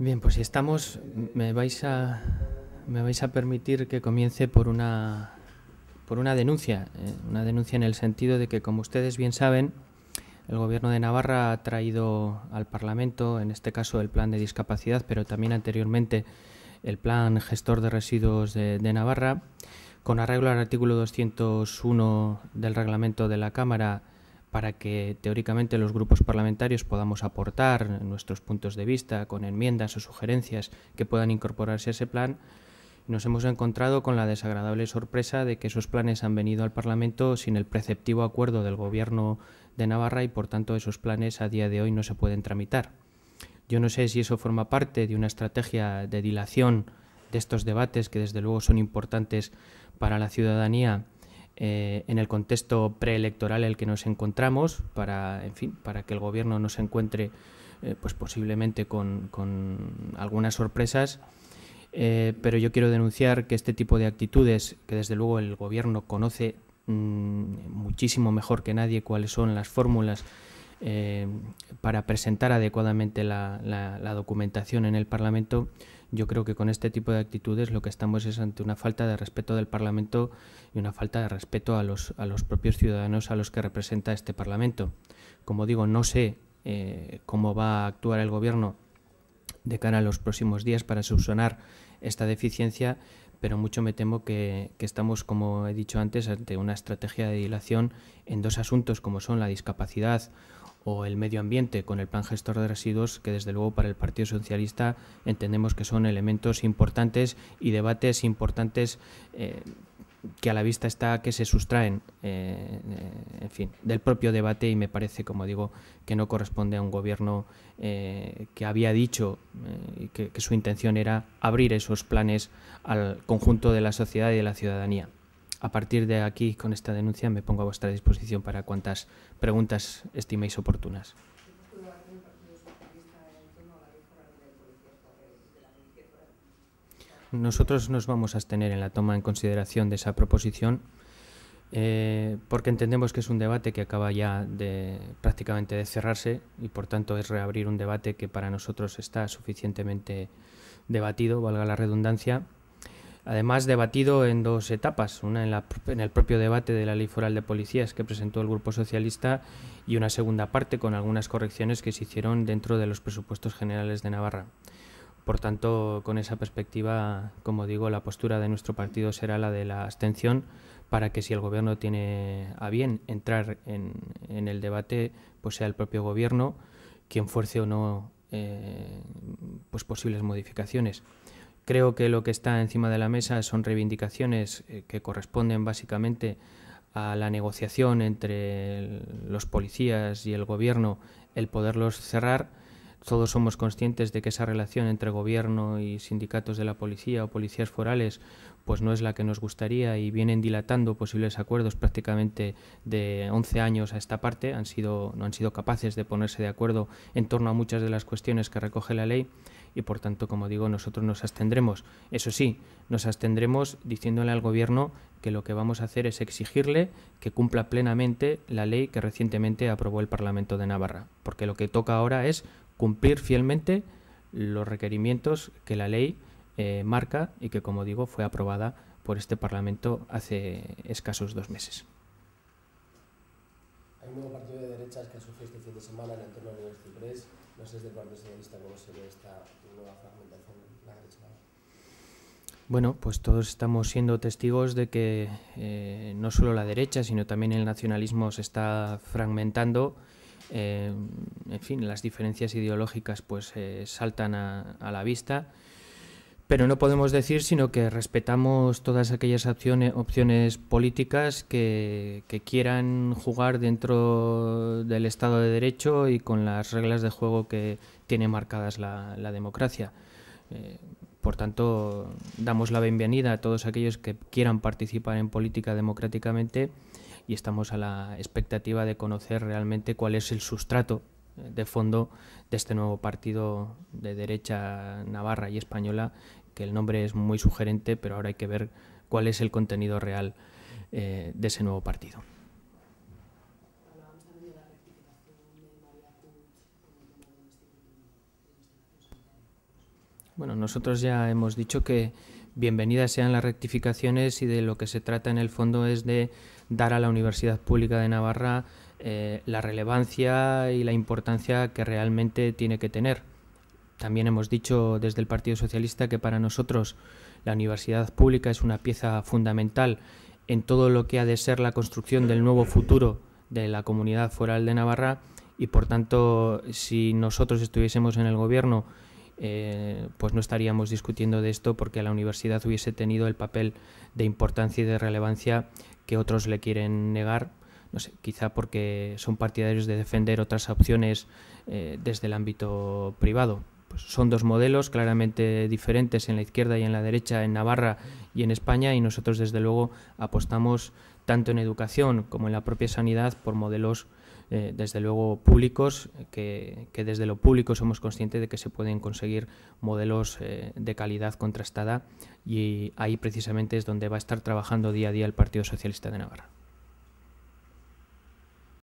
Bien, pues si estamos, me vais a, me vais a permitir que comience por una, por una denuncia, eh, una denuncia en el sentido de que, como ustedes bien saben, el Gobierno de Navarra ha traído al Parlamento, en este caso, el plan de discapacidad, pero también anteriormente el plan gestor de residuos de, de Navarra, con arreglo al artículo 201 del reglamento de la Cámara para que teóricamente los grupos parlamentarios podamos aportar nuestros puntos de vista con enmiendas o sugerencias que puedan incorporarse a ese plan, nos hemos encontrado con la desagradable sorpresa de que esos planes han venido al Parlamento sin el preceptivo acuerdo del Gobierno de Navarra y por tanto esos planes a día de hoy no se pueden tramitar. Yo no sé si eso forma parte de una estrategia de dilación de estos debates que desde luego son importantes para la ciudadanía eh, en el contexto preelectoral en el que nos encontramos, para, en fin, para que el gobierno no se encuentre eh, pues posiblemente con, algunas sorpresas. Eh, pero yo quiero denunciar que este tipo de actitudes, que desde luego el gobierno conoce mm, muchísimo mejor que nadie cuáles son las fórmulas para presentar adecuadamente la documentación en el Parlamento, yo creo que con este tipo de actitudes lo que estamos es ante una falta de respeto del Parlamento y una falta de respeto a los, a los propios ciudadanos a los que representa este Parlamento. Como digo, no sé eh, cómo va a actuar el Gobierno de cara a los próximos días para subsanar esta deficiencia, pero mucho me temo que, estamos, como he dicho antes, ante una estrategia de dilación en dos asuntos como son la discapacidad o el medio ambiente con el plan gestor de residuos, que desde luego para el Partido Socialista entendemos que son elementos importantes y debates importantes eh, que a la vista está que se sustraen, eh, eh, en fin, del propio debate y me parece, como digo, que no corresponde a un gobierno que había dicho que su intención era abrir esos planes al conjunto de la sociedad y de la ciudadanía a partir de aquí, con esta denuncia, me pongo a vuestra disposición para cuantas preguntas estiméis oportunas. Nosotros nos vamos a abstener en la toma en consideración de esa proposición eh, porque entendemos que es un debate que acaba ya de prácticamente de cerrarse y por tanto es reabrir un debate que para nosotros está suficientemente debatido, valga la redundancia, Además, debatido en dos etapas, una en, el propio debate de la Ley Foral de Policías que presentó el Grupo Socialista y una segunda parte con algunas correcciones que se hicieron dentro de los presupuestos generales de Navarra. Por tanto, con esa perspectiva, como digo, la postura de nuestro partido será la de la abstención para que si el Gobierno tiene a bien entrar en, el debate, pues sea el propio Gobierno quien fuerce o no eh, pues posibles modificaciones. Creo que lo que está encima de la mesa son reivindicaciones eh, que corresponden básicamente a la negociación entre los policías y el gobierno, el poderlos cerrar. Todos somos conscientes de que esa relación entre gobierno y sindicatos de la policía o policías forales pues no es la que nos gustaría y vienen dilatando posibles acuerdos prácticamente de 11 años a esta parte, han sido, no han sido capaces de ponerse de acuerdo en torno a muchas de las cuestiones que recoge la ley y por tanto, como digo, nosotros nos abstendremos. Eso sí, nos abstendremos diciéndole al Gobierno que lo que vamos a hacer es exigirle que cumpla plenamente la ley que recientemente aprobó el Parlamento de Navarra, porque lo que toca ahora es cumplir fielmente los requerimientos que la ley eh, marca y que, como digo, fue aprobada por este Parlamento hace escasos dos meses. Hay un nuevo partido de derechas que ha surgido este fin de semana en el entorno de los Ciprés. No sé desde el Partido Socialista cómo se ve esta Bueno, pues todos estamos siendo testigos de que eh, no solo la derecha, sino también el nacionalismo se está fragmentando. Eh, en fin, las diferencias ideológicas pues eh, saltan a, la vista. Pero no podemos decir sino que respetamos todas aquellas opciones, políticas que, quieran jugar dentro del Estado de Derecho y con las reglas de juego que tiene marcadas la, la democracia. Por tanto, damos la bienvenida a todos aquellos que quieran participar en política democráticamente y estamos a la expectativa de conocer realmente cuál es el sustrato eh, de fondo de este nuevo partido de derecha navarra y española, que el nombre es muy sugerente, pero ahora hay que ver cuál es el contenido real eh, de ese nuevo partido. Bueno, nosotros ya hemos dicho que bienvenidas sean las rectificaciones y de lo que se trata en el fondo es de dar a la Universidad Pública de Navarra eh, la relevancia y la importancia que realmente tiene que tener. También hemos dicho desde el Partido Socialista que para nosotros la universidad pública es una pieza fundamental en todo lo que ha de ser la construcción del nuevo futuro de la comunidad foral de Navarra y por tanto si nosotros estuviésemos en el gobierno eh, pues no estaríamos discutiendo de esto porque la universidad hubiese tenido el papel de importancia y de relevancia que otros le quieren negar no sé, quizá porque son partidarios de defender otras opciones eh, desde el ámbito privado. Pues son dos modelos claramente diferentes en la izquierda y en la derecha, en Navarra y en España, y nosotros desde luego apostamos tanto en educación como en la propia sanidad por modelos eh, desde luego públicos, que, desde lo público somos conscientes de que se pueden conseguir modelos eh, de calidad contrastada y ahí precisamente es donde va a estar trabajando día a día el Partido Socialista de Navarra.